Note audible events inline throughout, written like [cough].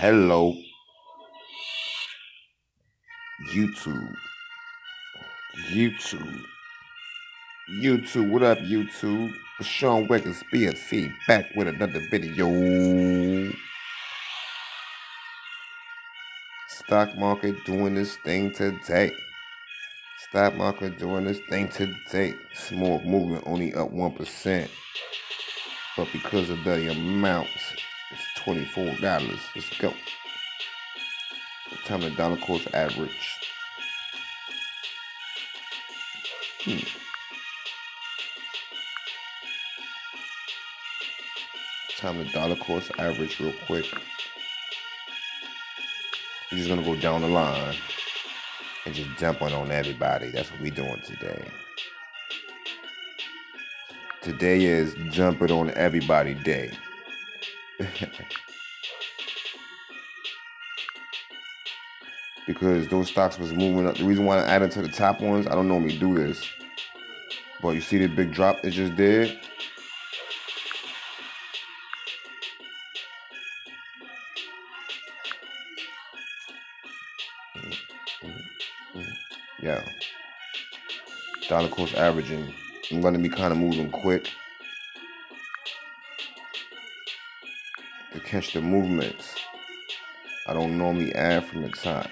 Hello, YouTube. YouTube. YouTube. What up, YouTube? Sean Wiggins, BSC, back with another video. Stock market doing this thing today. Stock market doing this thing today. Small movement, only up 1%. But because of the amounts, $24. Let's go. Time the dollar cost average. Hmm. Time the dollar cost average real quick. We're just gonna go down the line and just jump on on everybody. That's what we're doing today. Today is jumping on everybody day. [laughs] because those stocks was moving up. The reason why I added to the top ones, I don't normally do this. But you see the big drop it just did? Yeah. Dollar cost averaging. I'm going to be kind of moving quick catch the movements. I don't normally add from the top.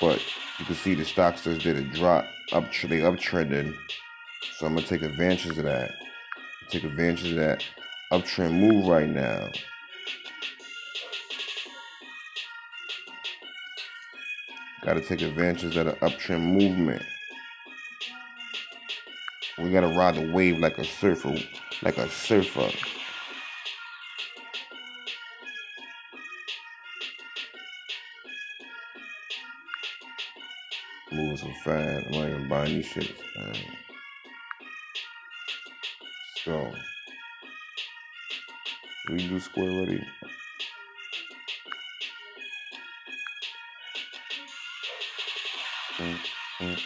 But you can see the stocks just did a drop up they uptrending. So I'm gonna take advantage of that. Take advantage of that uptrend move right now. Gotta take advantage of the uptrend movement. We gotta ride the wave like a surfer, like a surfer. Moving so fast. I'm not even buying these shit. man. So, we do square ready. Mm, mm.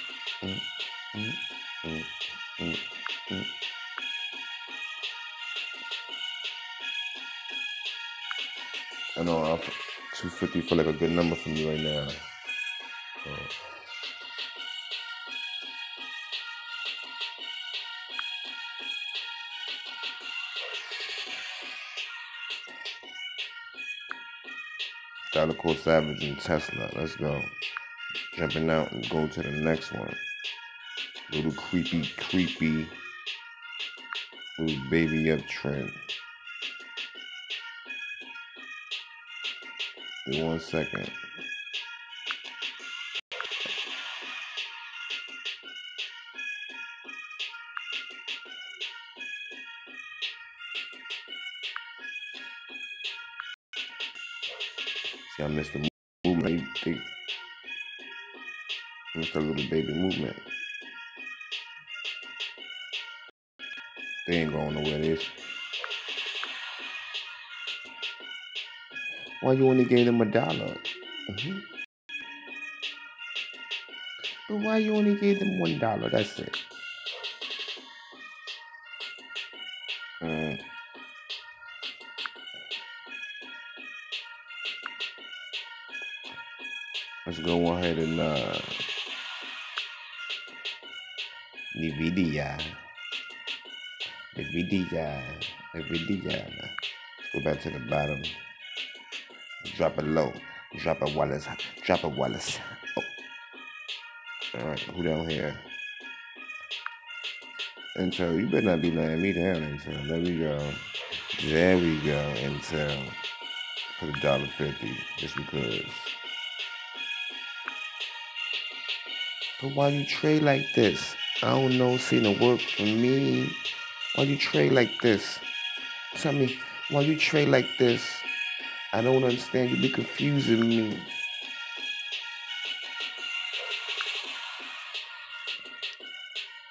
I know uh, 250 for like a good number for me right now. So, Cost Savage and Tesla. Let's go. Jumping out and go to the next one. Little creepy, creepy, little baby uptrend. In one second. I missed the movement. They, they missed a little baby movement. They ain't going nowhere. This. Why you only gave them a dollar? Mm-hmm. But why you only gave them one dollar? That's it. Mm. Go ahead and uh Nvidia. Nvidia. Nvidia. Go back to the bottom. Drop it low. Drop it Wallace. Drop it Wallace. Oh. Alright, who down here? Intel, you better not be letting me down, Intel. There we go. There we go, Intel. For the dollar fifty. Just because. But why you trade like this? I don't know, seeing the work for me. Why you trade like this? Tell me, why you trade like this? I don't understand. You be confusing me.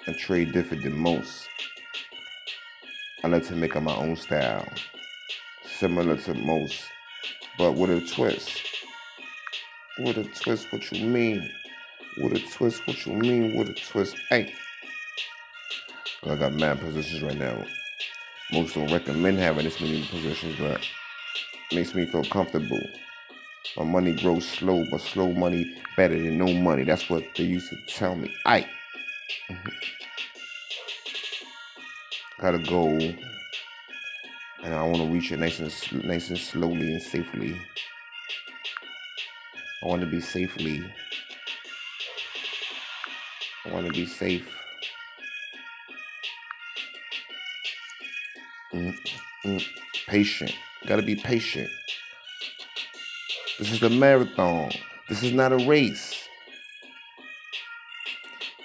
I trade different than most. I like to make up my own style, similar to most, but with a twist. With a twist, what you mean? With a twist, what you mean? With a twist, hey. I got mad positions right now. Most don't recommend having this many positions, but makes me feel comfortable. My money grows slow, but slow money better than no money. That's what they used to tell me. I mm-hmm. got a goal, and I want to reach it nice and nice and slowly and safely. I want to be safely. I want to be safe. Mm, mm, patient. Gotta be patient. This is a marathon. This is not a race.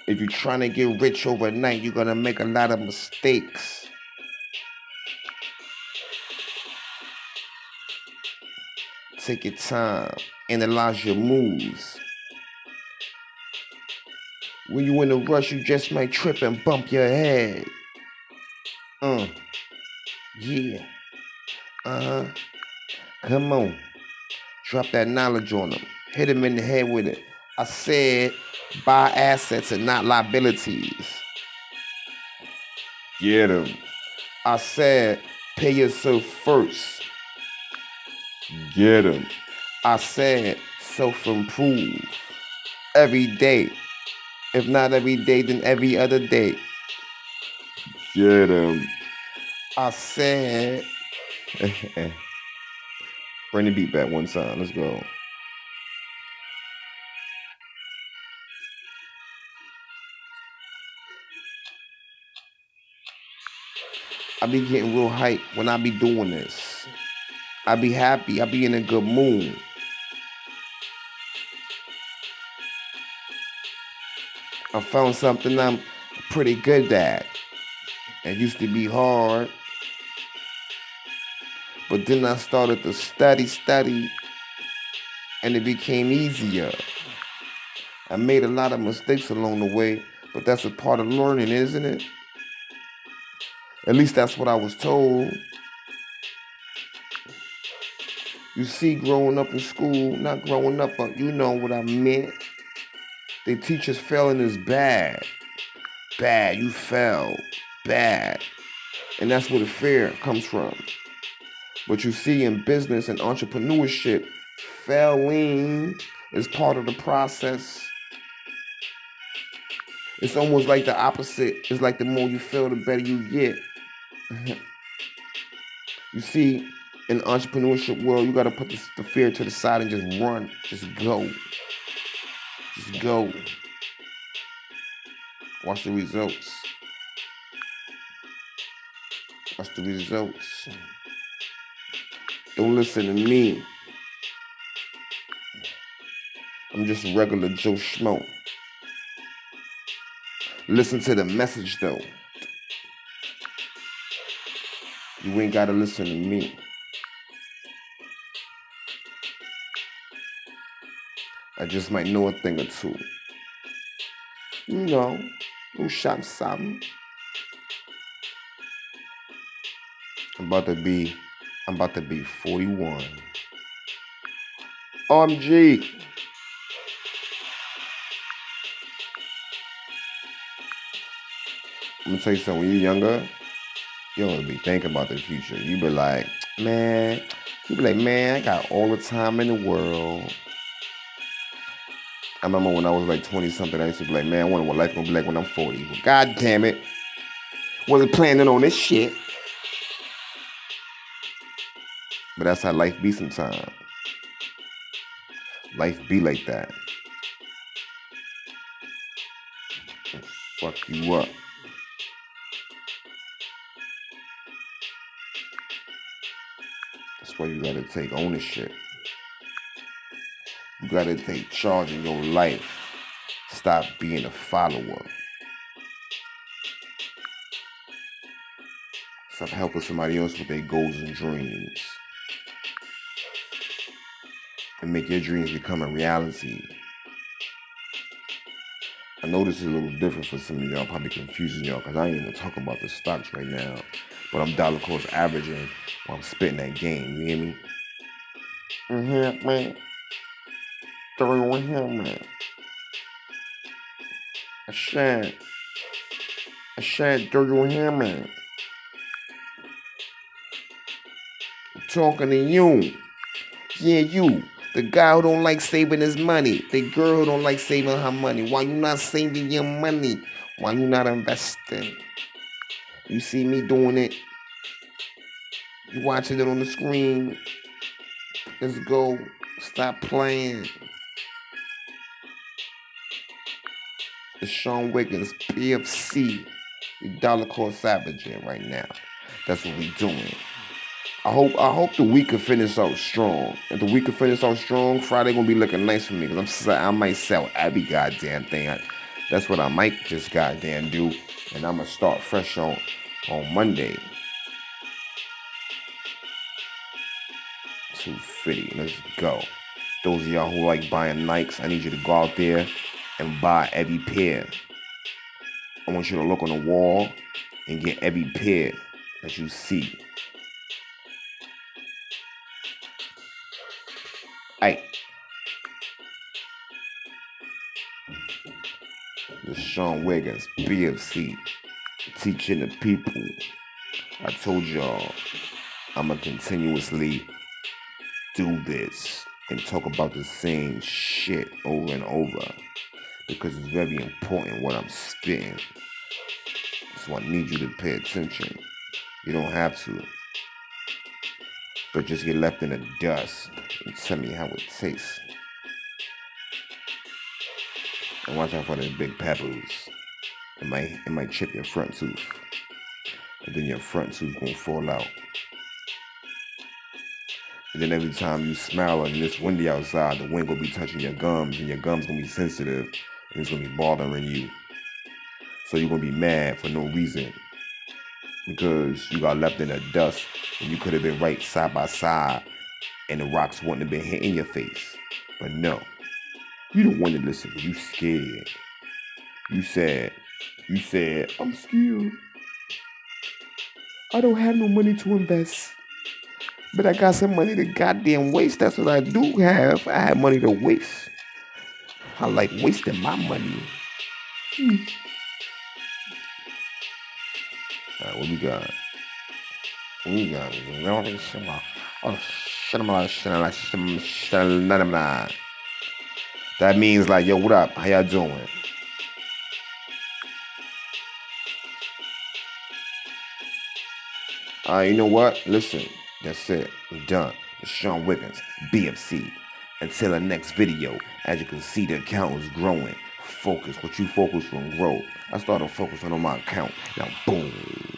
If you're trying to get rich overnight, you're gonna make a lot of mistakes. Take your time, analyze your moves. When you in a rush, you just might trip and bump your head. Uh, yeah. Uh huh. Come on. Drop that knowledge on them. Hit them in the head with it. I said buy assets and not liabilities. Get them. I said pay yourself first. Get them. I said self improve every day. If not every day, then every other day. Get them. I said. [laughs] Bring the beat back one time. Let's go. I be getting real hype when I be doing this. I be happy. I be in a good mood. I found something I'm pretty good at. It used to be hard. But then I started to study, study, and it became easier. I made a lot of mistakes along the way, but that's a part of learning, isn't it? At least that's what I was told. You see, growing up in school, not growing up, but you know what I meant. They teach us failing is bad. Bad, you fell. Bad. And that's where the fear comes from. But you see, in business and entrepreneurship, failing is part of the process. It's almost like the opposite. It's like the more you fail, the better you get. [laughs] you see, in entrepreneurship world, you got to put the, the fear to the side and just run. Just go. Just go. Watch the results. Watch the results. Don't listen to me. I'm just regular Joe Schmo. Listen to the message though. You ain't gotta listen to me. I just might know a thing or two. You know, who shot something. I'm about to be I'm about to be 41. OMG. I'm gonna tell you something. When you're younger, you don't be thinking about the future. You be like, man, you be like, man, I got all the time in the world. I remember when I was like 20 something, I used to be like, man, I wonder what life gonna be like when I'm 40. God damn it. Wasn't planning on this shit. But that's how life be sometimes. Life be like that. Fuck you up. That's why you gotta take ownership. You gotta take charge of your life. Stop being a follower. Stop helping somebody else with their goals and dreams and make your dreams become a reality. I know this is a little different for some of y'all, probably confusing y'all, because I ain't even talking about the stocks right now. But I'm dollar cost averaging while I'm spitting that game, you hear me? Mm-hmm, man. Here, man. I said, I said, throw your hand, man. I'm talking to you. Yeah, you. The guy who don't like saving his money. The girl who don't like saving her money. Why you not saving your money? Why you not investing? You see me doing it. You watching it on the screen. Let's go. Stop playing. Sean Wiggins, PFC. Dollar cost savaging right now. That's what we doing. I hope I hope the week can finish out strong. If the week can finish out strong, Friday gonna be looking nice for me because I'm I might sell every goddamn thing. I, that's what I might just goddamn do, and I'm gonna start fresh on on Monday. 250. Let's go. Those of y'all who like buying Nikes, I need you to go out there and buy every pair. I want you to look on the wall and get every pair that you see. Hey. Lasean Wiggins, BFC, teaching the people. I told y'all I'ma continuously do this and talk about the same shit over and over because it's very important what I'm spitting. So I need you to pay attention. You don't have to. But just get left in the dust and tell me how it tastes. And watch out for the big pebbles. It might it might chip your front tooth. And then your front tooth gonna fall out. And then every time you smile and it's windy outside, the wind gonna be touching your gums and your gums gonna be sensitive it's gonna be bothering you. So you're gonna be mad for no reason. Because you got left in the dust and you could have been right side by side and the rocks wouldn't have been hitting your face. But no. You don't want to listen, you scared. You said, you said, I'm scared. I don't have no money to invest. But I got some money to goddamn waste. That's what I do have. I have money to waste. I like wasting my money. Hmm. All right, what we got? We got? Oh, that means like, yo, what up? How y'all doing? Uh, you know what? Listen. That's it. I'm done. It's Sean Wiggins, BFC. Until the next video, as you can see, the account is growing. Focus. What you focus on grow. I started focusing on my account. Now, boom.